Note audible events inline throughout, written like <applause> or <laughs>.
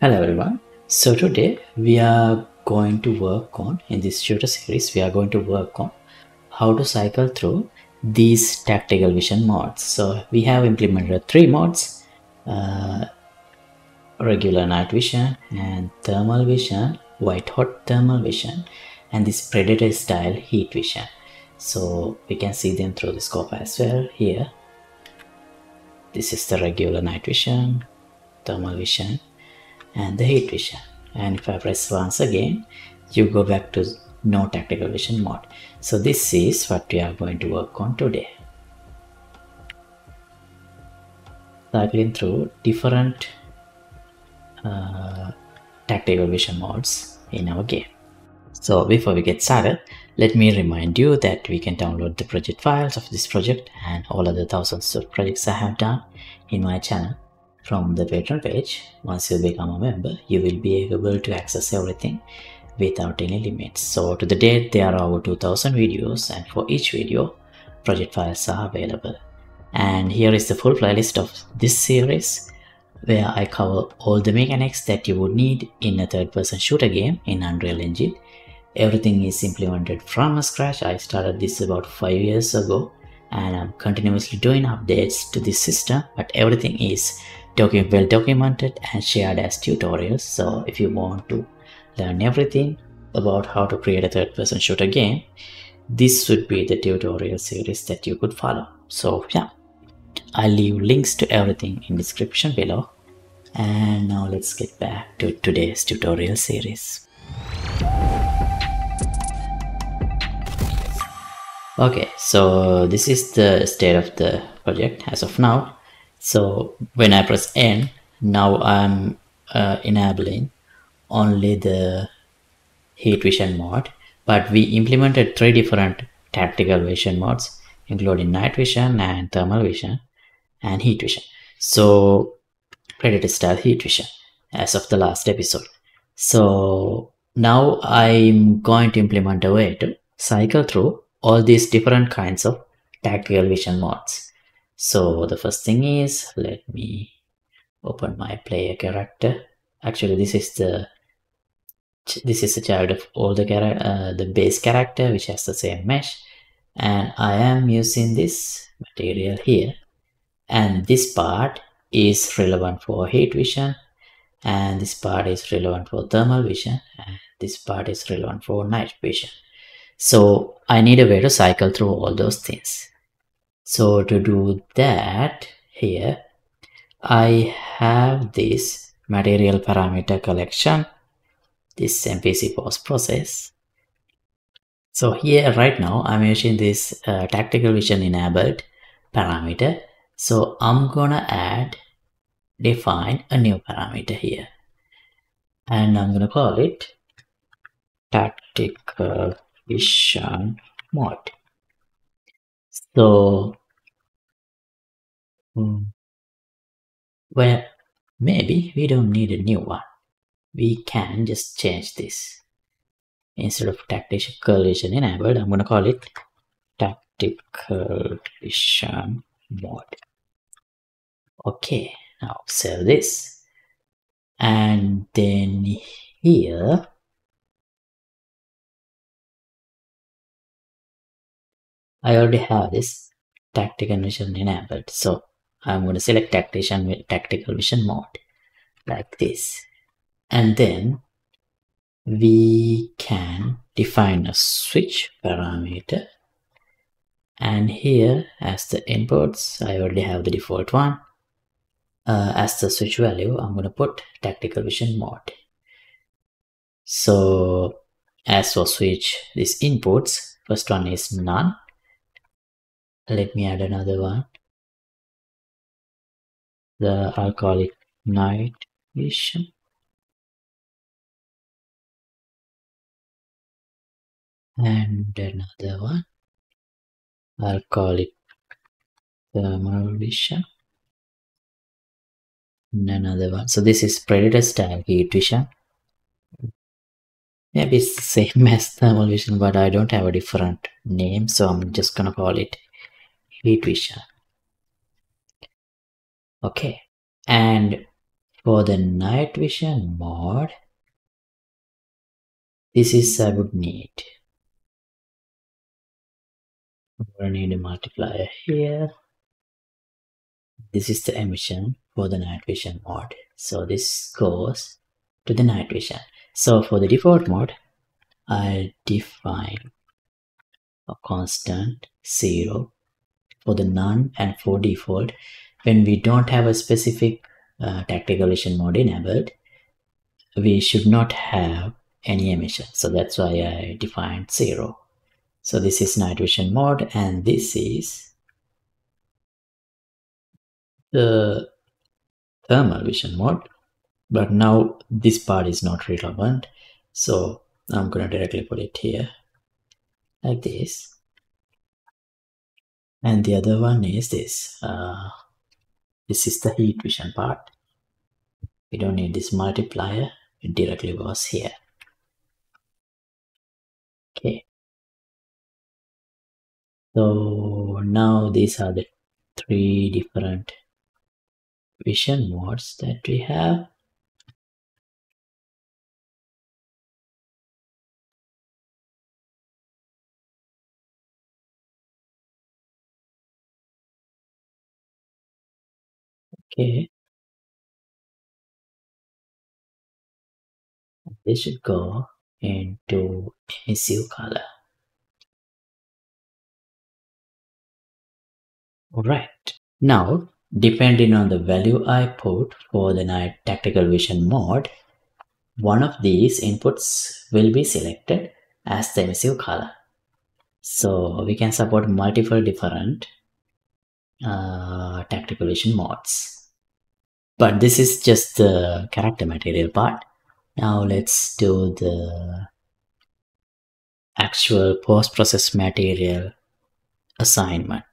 Hello everyone. So today we are going to work on, in this tutor series, we are going to work on how to cycle through these tactical vision mods. So we have implemented three mods, uh, regular night vision and thermal vision, white hot thermal vision, and this predator style heat vision. So we can see them through the scope as well here. This is the regular night vision, thermal vision, and the heat vision and if I press once again you go back to no tactical vision mode. So this is what we are going to work on today. Cycling through different uh, tactical vision modes in our game. So before we get started let me remind you that we can download the project files of this project and all other thousands of projects I have done in my channel from the Patreon page. Once you become a member, you will be able to access everything without any limits. So to the date, there are over 2000 videos and for each video, project files are available. And here is the full playlist of this series where I cover all the mechanics that you would need in a third-person shooter game in Unreal Engine. Everything is implemented from scratch. I started this about 5 years ago and I'm continuously doing updates to this system but everything is docu well documented and shared as tutorials. So if you want to learn everything about how to create a third person shooter game this would be the tutorial series that you could follow. So yeah. I'll leave links to everything in description below. And now let's get back to today's tutorial series. Okay so this is the state of the project as of now so when I press N now I'm uh, enabling only the heat vision mode but we implemented three different tactical vision modes including night vision and thermal vision and heat vision. So predator style heat vision as of the last episode. So now I'm going to implement a way to cycle through all these different kinds of tactical vision modes so the first thing is let me open my player character. Actually this is the this is a child of all the uh, the base character which has the same mesh. And I am using this material here. And this part is relevant for heat vision. And this part is relevant for thermal vision. And this part is relevant for night vision. So I need a way to cycle through all those things so to do that here, I have this material parameter collection, this MPC post process. So here right now I'm using this uh, tactical vision enabled parameter. So I'm gonna add define a new parameter here and I'm gonna call it tactical vision mode. So Hmm. Well, maybe we don't need a new one. We can just change this. Instead of tactical vision enabled, I'm going to call it tactical vision mode. Okay, now save this. And then here, I already have this tactical vision enabled. So I'm going to select tactician, tactical vision mode like this. And then we can define a switch parameter. And here as the inputs, I already have the default one. Uh, as the switch value, I'm going to put tactical vision mode. So as for switch, these inputs, first one is none. Let me add another one the alcoholic night vision. And another one alcoholic thermal vision. And another one. So this is predator style heat vision. Maybe it's the same <laughs> as thermal vision but i don't have a different name so i'm just gonna call it heat vision okay and For the night vision mode, this is I would need. Gonna need a multiplier here. This is the emission for the night vision mode. So this goes to the night vision. So for the default mode, I'll define a constant zero for the none and for default when we don't have a specific uh, tactical vision mode enabled we should not have any emission so that's why I defined zero. So this is night vision mode and this is the thermal vision mode. But now this part is not relevant. So I'm gonna directly put it here like this. And the other one is this uh, this is the heat vision part. We don't need this multiplier. It directly goes here. Okay. So now these are the three different vision modes that we have okay this should go into emissive color. Alright. Now depending on the value I put for the night tactical vision mode one of these inputs will be selected as the emissive color. So we can support multiple different uh, tactical vision modes but this is just the character material part. Now let's do the actual post-process material assignment.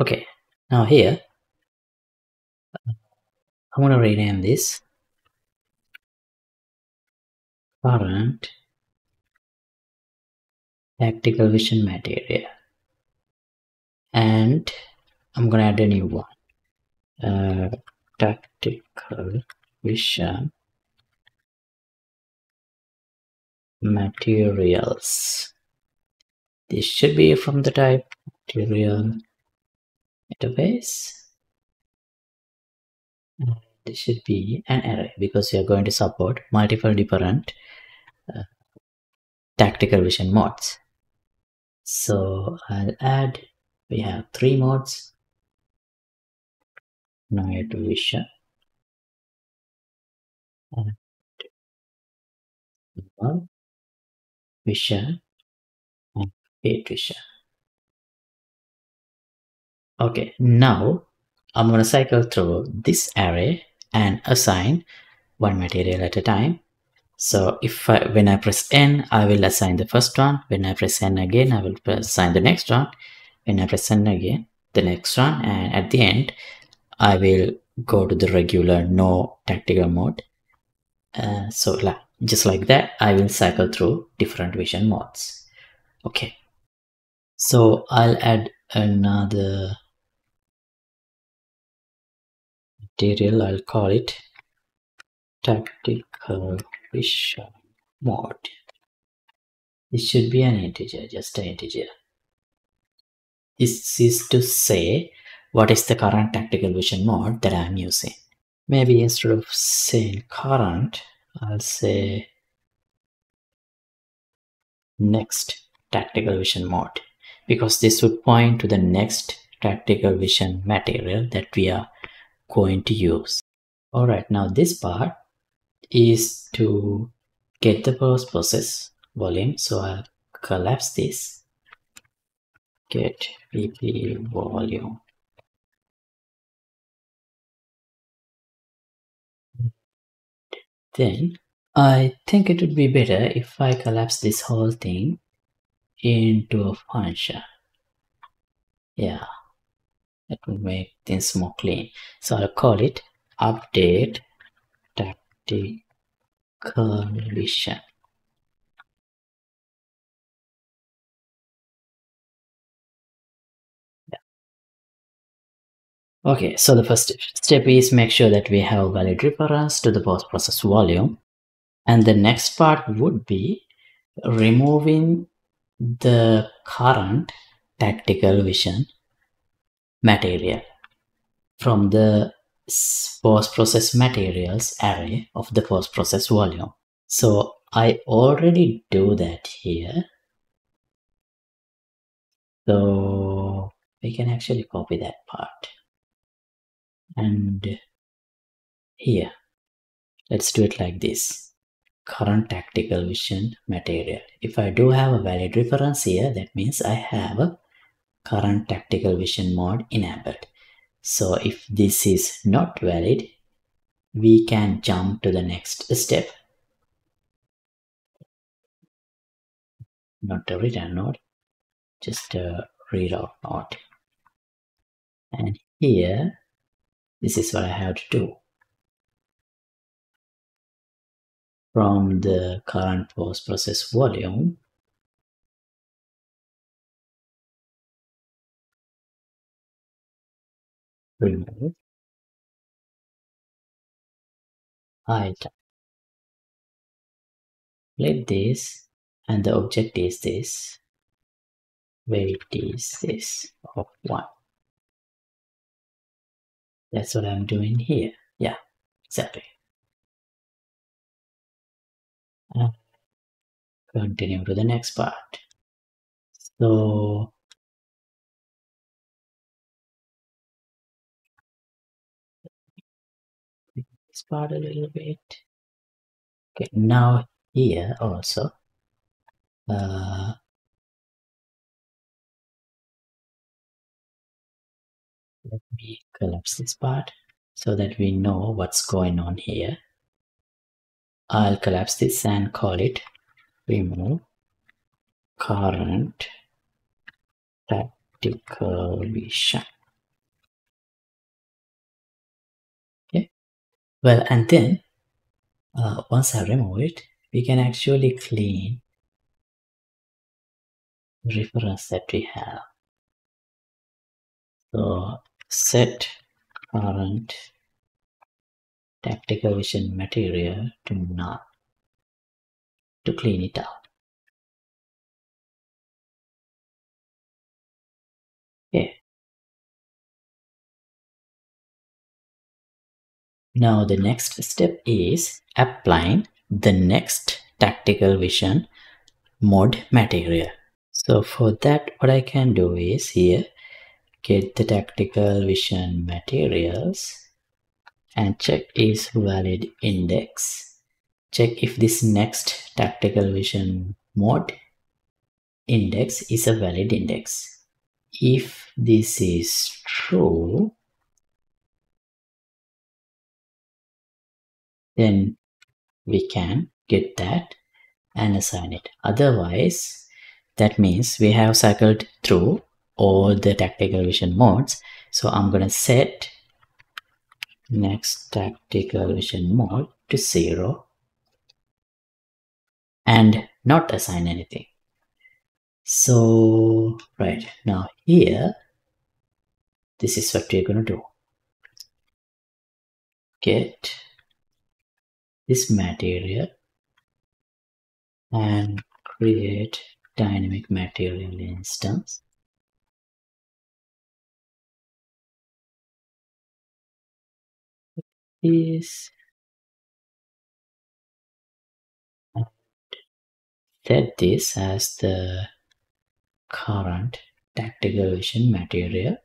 Okay now here I'm gonna rename this current tactical vision material. And I'm gonna add a new one uh, tactical vision. Materials. This should be from the type material interface this should be an array because we are going to support multiple different uh, tactical vision modes. So I'll add we have three modes night vision and vision and heat vision okay now I'm gonna cycle through this array and assign one material at a time. So if I, when I press N I will assign the first one. When I press N again I will assign the next one. When I press N again the next one. And at the end I will go to the regular no tactical mode. Uh, so just like that I will cycle through different vision modes. Okay. So I'll add another material. I'll call it tactical vision mode. It should be an integer just an integer. This is to say what is the current tactical vision mode that I'm using? Maybe instead of saying current I'll say next tactical vision mode because this would point to the next tactical vision material that we are going to use. All right now this part is to get the post process volume. So i'll collapse this get pp volume then I think it would be better if I collapse this whole thing into a function. Yeah, that will make things more clean. So I'll call it update tactical vision. Okay, so the first step is make sure that we have valid reference to the post-process volume. And the next part would be removing the current tactical vision material from the post-process materials array of the post-process volume. So I already do that here. So we can actually copy that part. And here, let's do it like this. Current tactical vision material. If I do have a valid reference here, that means I have a current tactical vision mode enabled. So if this is not valid, we can jump to the next step. Not a return node, just a reroute node. And here, this is what I have to do. From the current post process volume, remove item. Let this and the object is this weight is this of 1 that's what I'm doing here. Yeah exactly. Uh, continue to the next part. So this part a little bit. Okay now here also uh, let me collapse this part so that we know what's going on here. I'll collapse this and call it remove current tactical vision. Okay. Well and then uh, once I remove it we can actually clean reference that we have. So set current tactical vision material to null to clean it out. Okay. Now the next step is applying the next tactical vision mode material. So for that what I can do is here get the tactical vision materials and check is valid index. Check if this next tactical vision mode index is a valid index. If this is true then we can get that and assign it. Otherwise that means we have cycled through all the tactical vision modes. So i'm gonna set next tactical vision mode to zero and not assign anything. So right now here this is what we're gonna do. Get this material and create dynamic material instance is set this as the current tactical vision material.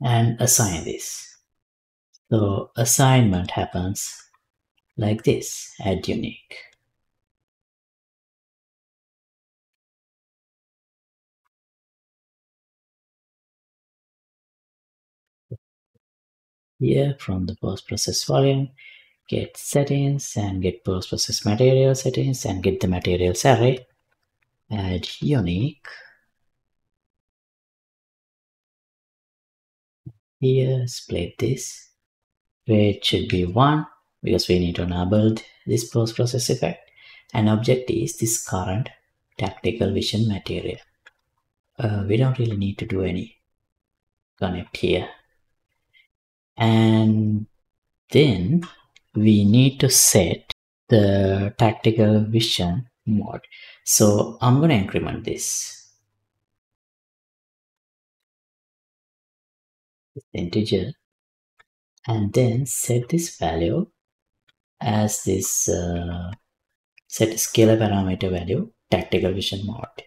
And assign this. So assignment happens like this add unique here from the post process volume. Get settings and get post process material settings and get the materials array. Add unique. Here split this. Weight should be 1 because we need to enable this post process effect. And object is this current tactical vision material. Uh, we don't really need to do any connect here and then we need to set the tactical vision mode. So i'm going to increment this. Integer. And then set this value as this uh, set scalar parameter value tactical vision mode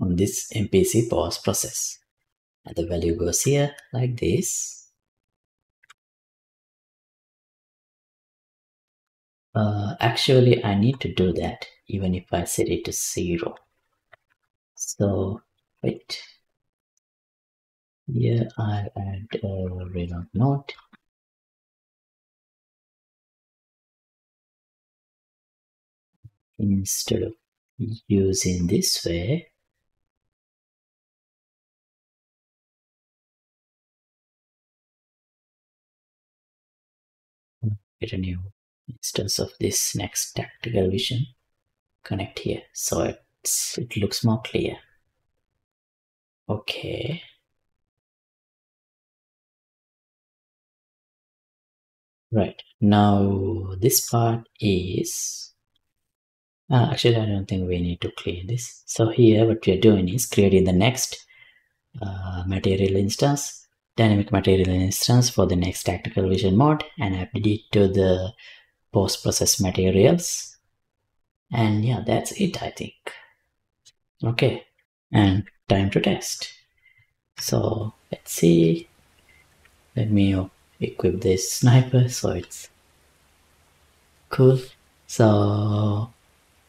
on this MPC post process. And the value goes here like this. Uh, actually, I need to do that even if I set it to zero. So, wait. Here I'll add a reroute node. Instead of using this way, get a new instance of this next tactical vision. Connect here so it's it looks more clear. Okay. Right now this part is uh, actually I don't think we need to clean this. So here what we are doing is creating the next uh, material instance dynamic material instance for the next tactical vision mod and add it to the post process materials. And yeah that's it i think. Okay and time to test. So let's see. Let me equip this sniper so it's cool. So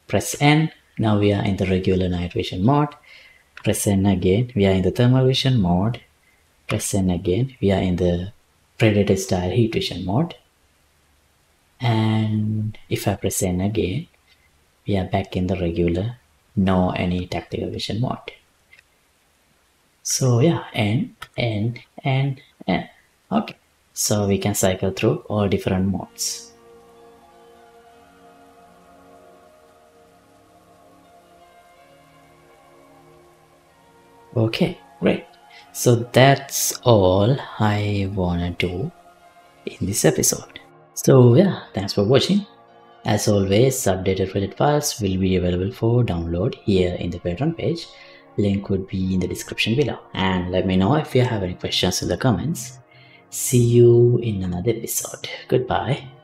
press n. Now we are in the regular night vision mode press n again. We are in the thermal vision mode press n again. We are in the predator style heat vision mode. And if I press n again we are back in the regular no any tactical vision mode. So yeah n n n n okay so we can cycle through all different modes. Okay great so that's all I wanna do in this episode. So yeah, thanks for watching. As always, updated project files will be available for download here in the Patreon page. Link would be in the description below. And let me know if you have any questions in the comments. See you in another episode. Goodbye.